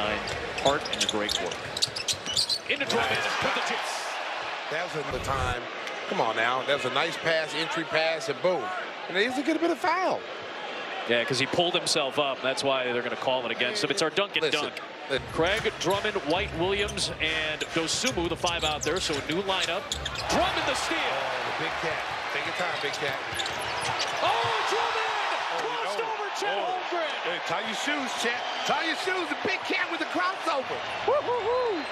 kind heart and your great work. Into Drummond with the chase. That was in the time. Come on now. That was a nice pass, entry pass, and boom. And he's going to get a bit of foul. Yeah, because he pulled himself up. That's why they're going to call it against him. It's our Duncan Listen, dunk. listen. Craig, Drummond, White, Williams, and Dosunmu, the five out there. So a new lineup. Drummond the steal. Oh, the big cat. Take your time, big cat. Oh, Drummond! Crossed oh, over Chet oh. Holmgren. Hey, tie your shoes, Chet. Tie your shoes. The big cat with the crossover. Woo, woo, woo.